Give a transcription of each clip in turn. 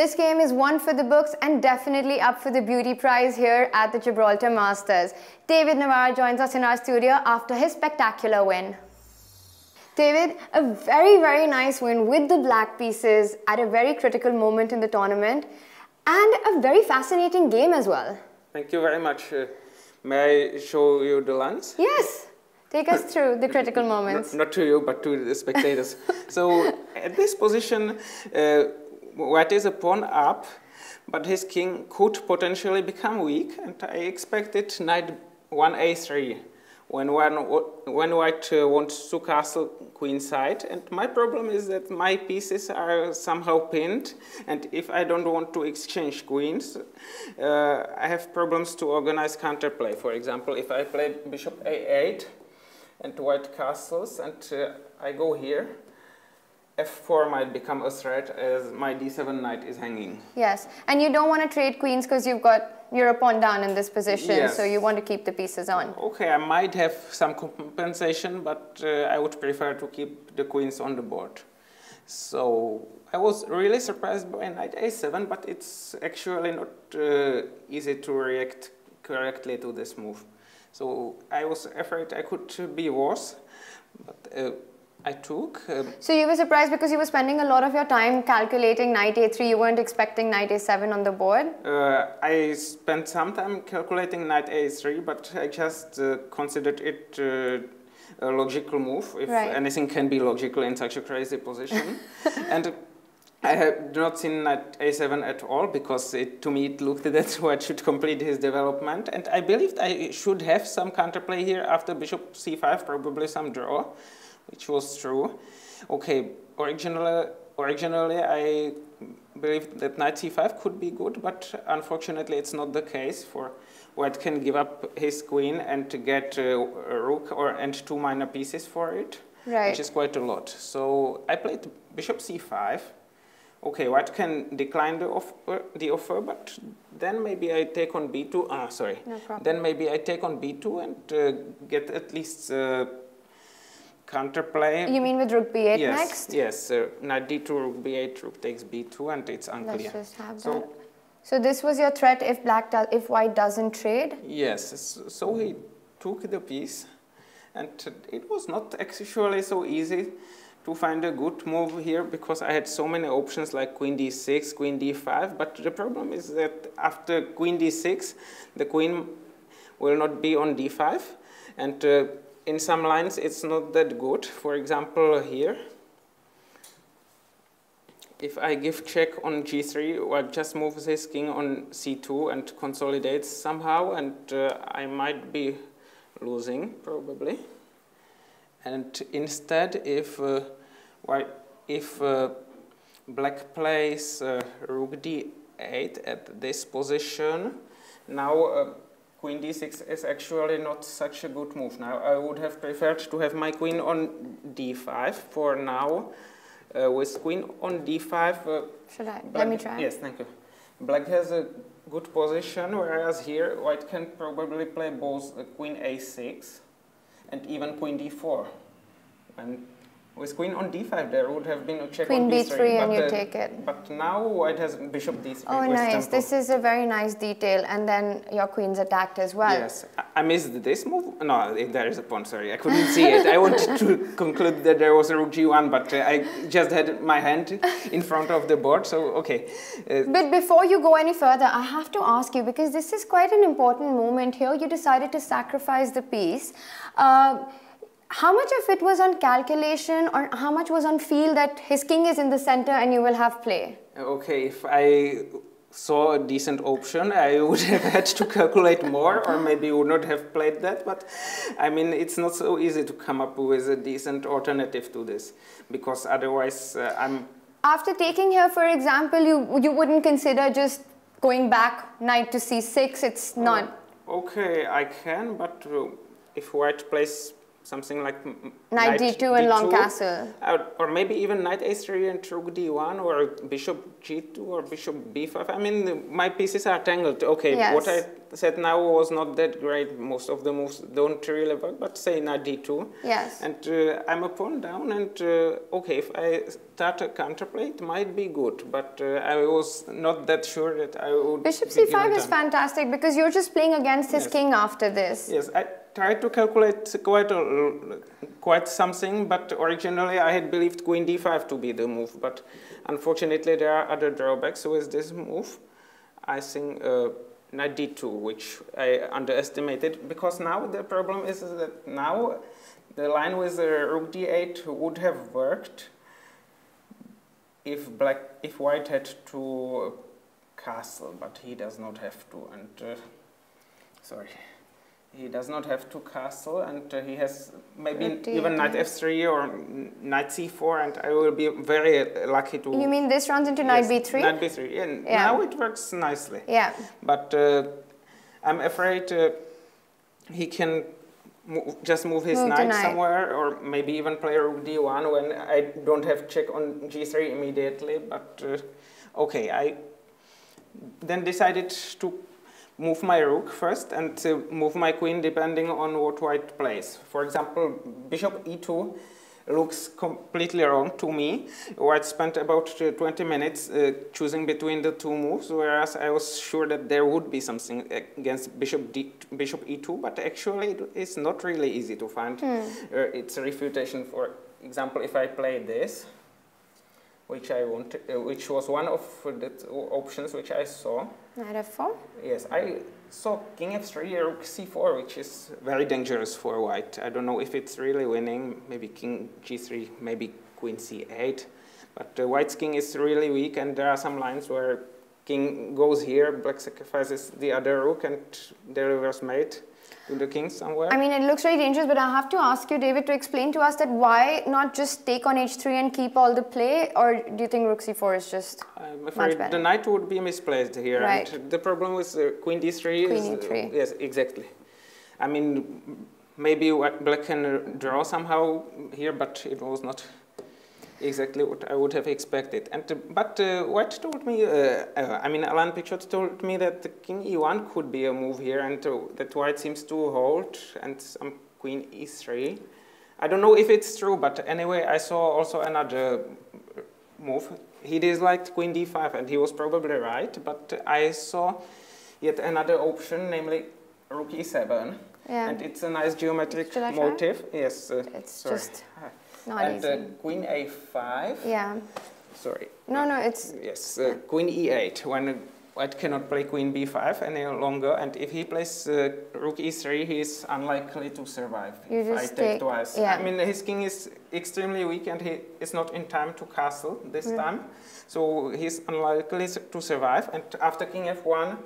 This game is one for the books and definitely up for the beauty prize here at the Gibraltar Masters. David Navara joins us in our studio after his spectacular win. David, a very, very nice win with the black pieces at a very critical moment in the tournament and a very fascinating game as well. Thank you very much. Uh, may I show you the lines? Yes. Take us through the critical moments. Not, not to you, but to the spectators. so at this position, uh, white is a pawn up, but his king could potentially become weak, and I expected knight 1 a3 when, one, when white uh, wants to castle queenside. And my problem is that my pieces are somehow pinned. And if I don't want to exchange queens, uh, I have problems to organize counterplay. For example, if I play bishop a8 and white castles and uh, I go here, f4 might become a threat as my d7 knight is hanging. Yes, and you don't want to trade queens because you've got your pawn down in this position, yes. so you want to keep the pieces on. Okay, I might have some compensation, but uh, I would prefer to keep the queens on the board. So I was really surprised by knight a7, but it's actually not uh, easy to react correctly to this move. So I was afraid I could be worse, but uh, I took. Um, so you were surprised because you were spending a lot of your time calculating knight a3. You weren't expecting knight a7 on the board? Uh, I spent some time calculating knight a3, but I just uh, considered it uh, a logical move, if right. anything can be logical in such a crazy position. and I have not seen knight a7 at all because it, to me it looked that white should complete his development and I believed I should have some counterplay here after bishop c5, probably some draw which was true. Okay, originally, originally I believed that knight c5 could be good, but unfortunately it's not the case for white can give up his queen and to get a rook or and two minor pieces for it, right. which is quite a lot. So I played bishop c5. Okay, white can decline the offer, the offer, but then maybe I take on b2. Ah, sorry. No problem. Then maybe I take on b2 and uh, get at least uh, counterplay. You mean with rook b8 yes, next? Yes, uh, knight d2, rook b8, rook takes b2, and it's unclear. Let's just have so, that. So this was your threat if black does, if white doesn't trade? Yes, so he took the piece, and it was not actually so easy to find a good move here because I had so many options like queen d6, queen d5, but the problem is that after queen d6, the queen will not be on d5, and uh, in some lines it's not that good. For example, here, if I give check on g3, well, just move this king on c2 and consolidates somehow, and uh, I might be losing probably. And instead, if uh, if uh, black plays uh, rook d8 at this position, now uh, queen d6 is actually not such a good move. Now, I would have preferred to have my queen on d5 for now. Uh, with queen on d5... Uh, Should I? Black, Let me try. Yes, thank you. Black has a good position, whereas here white can probably play both queen a6 and even queen d4. And with queen on d5, there would have been a check queen on d3. B3 and you take it. But now it has bishop d3. Oh, nice. Tempo. This is a very nice detail. And then your queen's attacked as well. Yes. I missed this move. No, there is a pawn, sorry. I couldn't see it. I wanted to conclude that there was a rook g1, but uh, I just had my hand in front of the board, so okay. Uh, but before you go any further, I have to ask you, because this is quite an important moment here. You decided to sacrifice the piece. How much of it was on calculation or how much was on feel that his king is in the center and you will have play? Okay, if I saw a decent option, I would have had to calculate more or maybe would not have played that. But I mean, it's not so easy to come up with a decent alternative to this because otherwise uh, I'm... After taking here, for example, you, you wouldn't consider just going back knight to c6, it's not... okay, I can, but uh, if white plays something like knight, knight d2 and long castle. Uh, or maybe even knight a3 and rook d1 or bishop g2 or bishop b5. I mean, my pieces are tangled. Okay, yes. what I said now was not that great. Most of the moves don't really work, but say knight d2. Yes. And uh, I'm a pawn down, and uh, okay, if I start a counterplay, it might be good, but uh, I was not that sure that I would. Bishop c5 is fantastic because you're just playing against his yes. king after this. Yes, I tried to calculate quite a, quite something, but originally I had believed queen d5 to be the move, but unfortunately there are other drawbacks with this move. I think uh, knight d2, which I underestimated, because now the problem is that now the line with the rook d8 would have worked if black, if white had to castle, but he does not have to, and uh, sorry he does not have to castle and uh, he has maybe even knight f3 or knight c4 and I will be very lucky to... You mean this runs into yes, knight b3? Knight b3, and yeah. now it works nicely. Yeah. But uh, I'm afraid uh, he can move, just move his move knight somewhere or maybe even play rook d1 when I don't have check on g3 immediately. But uh, okay, I then decided to move my rook first and to move my queen depending on what white plays. For example, bishop e2 looks completely wrong to me. White spent about 20 minutes uh, choosing between the two moves, whereas I was sure that there would be something against bishop, D, bishop e2, but actually it's not really easy to find. Hmm. Uh, it's a refutation, for example, if I play this, which I want, uh, which was one of the options which I saw. Knight f4? Yes, I saw king f3 rook c4, which is very dangerous for white. I don't know if it's really winning, maybe king g3, maybe queen c8. But uh, white's king is really weak, and there are some lines where king goes here, black sacrifices the other rook, and the reverse mate the king somewhere? I mean, it looks very dangerous, but I have to ask you, David, to explain to us that why not just take on h3 and keep all the play, or do you think rook c4 is just I'm afraid the knight would be misplaced here. Right. And the problem with uh, queen d3 queen is... E3. Uh, yes, exactly. I mean, maybe black can draw somehow here, but it was not exactly what I would have expected. And uh, but uh, White told me, uh, uh I mean, Alan Pichot told me that the king e1 could be a move here, and uh, that White seems to hold, and some queen e3. I don't know if it's true, but anyway, I saw also another move. He disliked queen d5, and he was probably right, but I saw yet another option, namely rook e7. Yeah. And it's a nice geometric motive. Yes. It's sorry. just not and easy. Uh, queen a5. Yeah. Sorry. No, no, it's... Yes, uh, queen e8. When white cannot play queen b5 any longer, and if he plays uh, rook e3, he is unlikely to survive you if I take, take twice. Yeah. I mean, his king is extremely weak, and he is not in time to castle this mm. time, so he's unlikely to survive. And after king f1,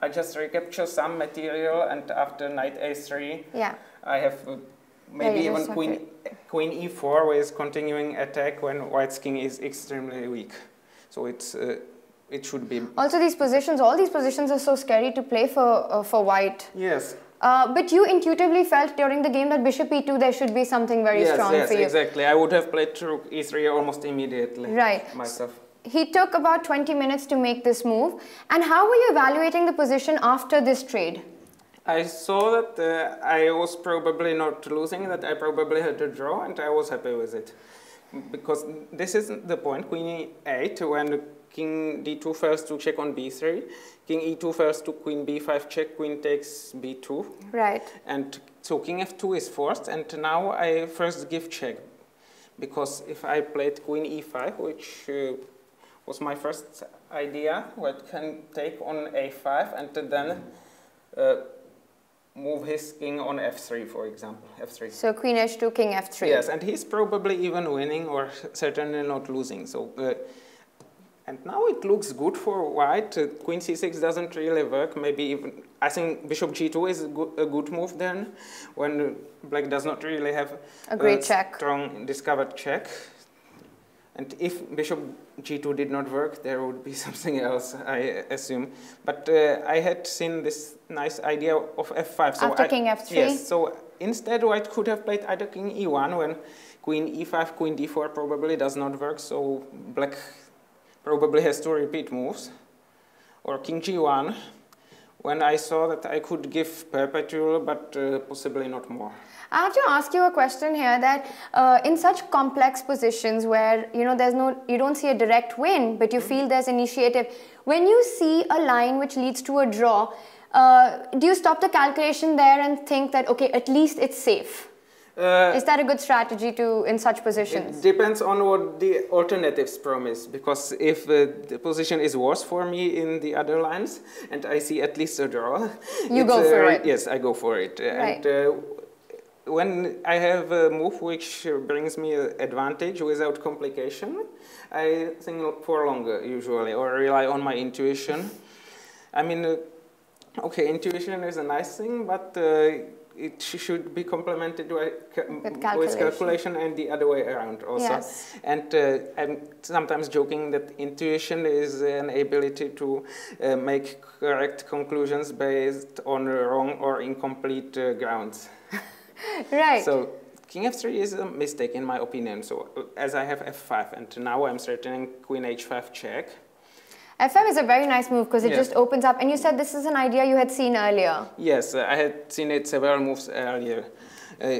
I just recapture some material, and after knight a3, yeah. I have uh, maybe even queen, queen e4 with continuing attack when white's king is extremely weak. So it's, uh, it should be... Also these positions, all these positions are so scary to play for, uh, for white. Yes. Uh, but you intuitively felt during the game that bishop e2 there should be something very yes, strong yes, for you. Yes, exactly. I would have played rook e3 almost immediately. Right. Myself. He took about 20 minutes to make this move. And how were you evaluating the position after this trade? I saw that uh, I was probably not losing, that I probably had to draw, and I was happy with it. Because this is the point, queen e8, when king d2 first to check on b3, king e2 first to queen b5 check, queen takes b2. Right. And so king f2 is forced, and now I first give check. Because if I played queen e5, which uh, was my first idea, what can take on a5, and then uh, move his king on f3, for example, f3. So queen h2, king f3. Yes, and he's probably even winning or certainly not losing. So, uh, and now it looks good for white. Uh, queen c6 doesn't really work. Maybe even, I think bishop g2 is a good, a good move then, when black does not really have a great check. strong discovered check. And if bishop g2 did not work, there would be something else, I assume. But uh, I had seen this nice idea of f5. So After I, king f3? Yes, so instead, white could have played either king e1 when queen e5, queen d4 probably does not work, so black probably has to repeat moves, or king g1 when I saw that I could give perpetual, but uh, possibly not more. I have to ask you a question here that uh, in such complex positions where you know there's no you don't see a direct win but you feel there's initiative when you see a line which leads to a draw uh, do you stop the calculation there and think that okay at least it's safe uh, is that a good strategy to in such positions? It depends on what the alternatives promise. Because if uh, the position is worse for me in the other lines, and I see at least a draw, you go for uh, it. Yes, I go for it. Right. And uh, when I have a move which brings me advantage without complication, I think for longer usually or rely on my intuition. I mean, okay, intuition is a nice thing, but uh, it should be complemented with, calculation. with, calculation and the other way around also. Yes. And uh, I'm sometimes joking that intuition is an ability to uh, make correct conclusions based on wrong or incomplete uh, grounds. right. So king f3 is a mistake in my opinion. So as I have f5 and now I'm threatening queen h5 check. f5 is a very nice move because it yes. just opens up. And you said this is an idea you had seen earlier. Yes, uh, I had seen it several moves earlier. Uh,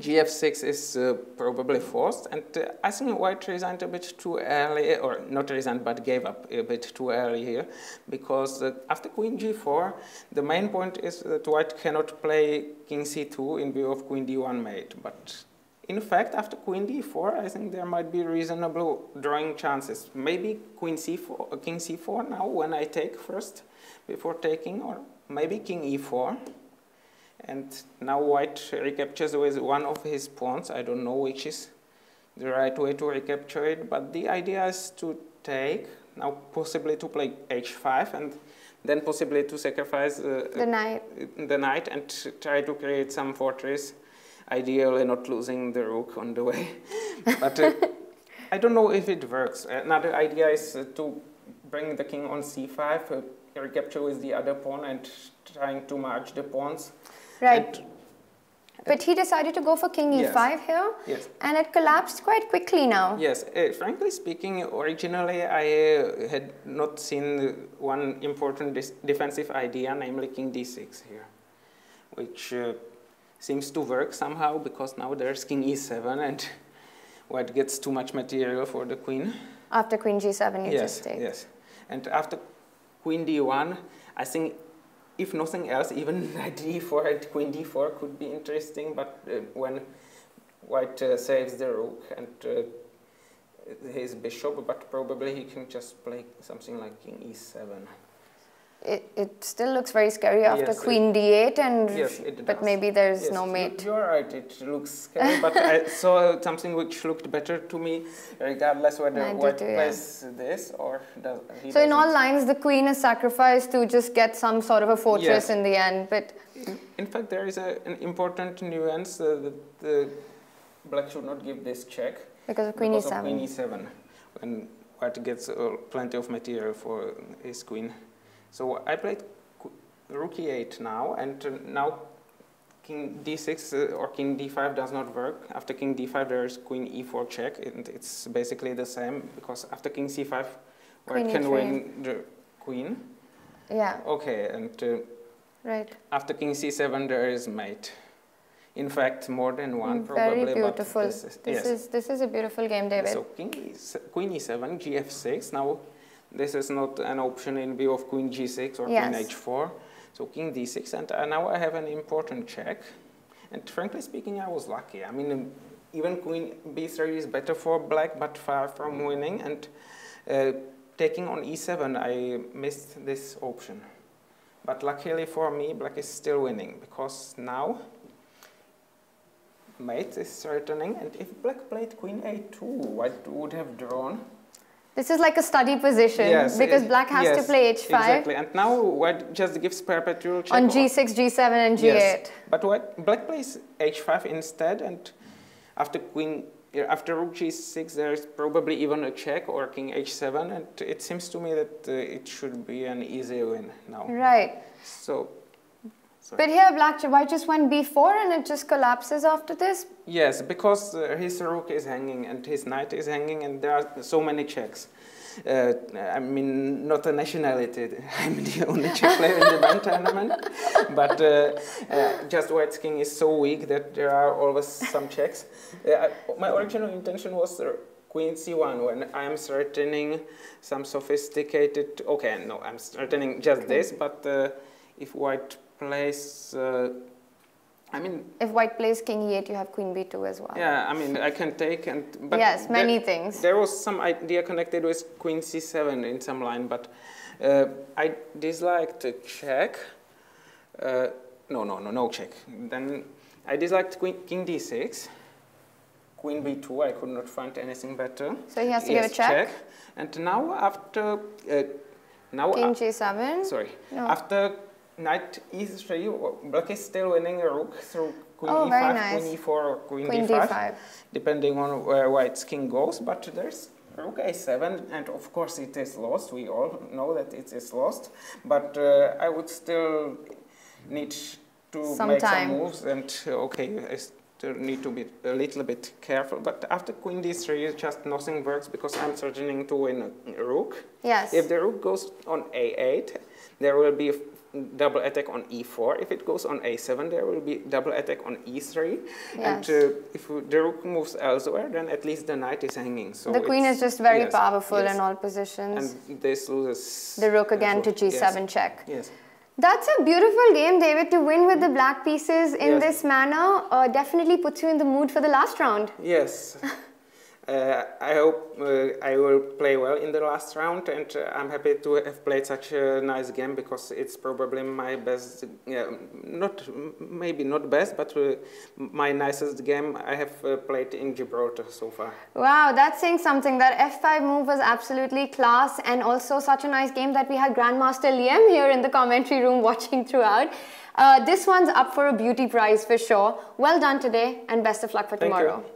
GF6 is uh, probably forced, and uh, I think White resigned a bit too early, or not resigned, but gave up a bit too early here, because uh, after Queen G4, the main point is that White cannot play King C2 in view of Queen D1 mate. But in fact, after Queen D4, I think there might be reasonable drawing chances. Maybe Queen C4, uh, King C4 now when I take first before taking, or maybe King E4. And now white recaptures with one of his pawns. I don't know which is the right way to recapture it, but the idea is to take, now possibly to play h5 and then possibly to sacrifice uh, the knight. the knight and try to create some fortress, ideally not losing the rook on the way. but uh, I don't know if it works. Another idea is uh, to bring the king on c5, uh, recapture with the other pawn and trying to merge the pawns. Right. And, but he decided to go for king e5 yes. here. Yes. And it collapsed quite quickly now. Yes. Uh, frankly speaking, originally I uh, had not seen one important defensive idea, namely king d6 here, which uh, seems to work somehow because now there's king e7 and white gets too much material for the queen. After queen g7 you yes, just take. Yes. And after queen d1, I think if nothing else, even knight d4 and queen d4 could be interesting, but uh, when white uh, saves the rook and uh, his bishop, but probably he can just play something like king e7 it, it still looks very scary after yes, queen d8 and yes, but maybe there's yes, no mate. you're right it looks scary but i saw something which looked better to me regardless whether white plays yeah. this or does so doesn't. in all lines the queen is sacrificed to just get some sort of a fortress in the end but in, in fact there is a, an important nuance uh, that the black should not give this check because of queen because e7 of queen e7 when white gets uh, plenty of material for his queen so I played rook e8 now, and uh, now king d6 uh, or king d5 does not work. After king d5, there is queen e4 check, and it's basically the same because after king c5, white can win the queen. Yeah. Okay, and uh, right. after king c7, there is mate. In fact, more than one mm, probably. Very beautiful. this, is, this yes. is this is a beautiful game, David. So king e queen e7, gf6. Now this is not an option in view of queen g6 or yes. queen h4. So king d6, and uh, now I have an important check. And frankly speaking, I was lucky. I mean, even queen b3 is better for black, but far from winning. And uh, taking on e7, I missed this option. But luckily for me, black is still winning, because now mate is threatening, and if black played queen a2, white would have drawn this is like a study position yes, because black has yes, to play h5. Exactly, and now white just gives perpetual check. On g6, g7, and g8. Yes, but what black plays h5 instead, and after queen, after rook g6, there's probably even a check or king h7, and it seems to me that uh, it should be an easy win now. Right. So Sorry. But here black white just went b4 and it just collapses after this? Yes, because uh, his rook is hanging and his knight is hanging and there are so many checks. Uh, I mean, not a nationality. I'm the only Czech player in the band tournament, but uh, uh, just White's king is so weak that there are always some checks. Uh, my original intention was queen c1 when I'm threatening some sophisticated. Okay, no, I'm threatening just this, but uh, if White plays uh, I mean, if white plays king e8, you have queen b2 as well. Yeah, I mean, I can take and but yes, many there, things. There was some idea connected with queen c7 in some line, but uh, I disliked check. Uh, no, no, no, no check. Then I disliked queen, king d6, queen b2. I could not find anything better. So he has to yes, give a check. check. And now after uh, now king g7. Sorry, no. after knight e3, black is still winning a rook through queen oh, e5, nice. queen e4, or queen, queen d5, d5, depending on where white's king goes. But there's rook a7, and of course it is lost. We all know that it is lost. But uh, I would still need to some make time. some moves, and uh, okay, I still need to be a little bit careful. But after queen d3, just nothing works because I'm threatening to win a rook. Yes. If the rook goes on a8, there will be double attack on e4. If it goes on a7, there will be double attack on e3. Yes. And uh, if the rook moves elsewhere, then at least the knight is hanging. So the queen is just very yes, powerful yes. in all positions. And this loses the rook again to g7 yes. check. Yes. That's a beautiful game, David. To win with the black pieces in this manner uh, definitely puts you in the mood for the last round. Yes. Uh, I hope uh, I will play well in the last round, and uh, I'm happy to have played such a nice game because it's probably my best, not maybe not best, but uh, my nicest game I have uh, played in Gibraltar so far. Wow, that's saying something. That F5 move was absolutely class, and also such a nice game that we had Grandmaster Liam here in the commentary room watching throughout. Uh, this one's up for a beauty prize for sure. Well done today, and best of luck for Thank tomorrow. You.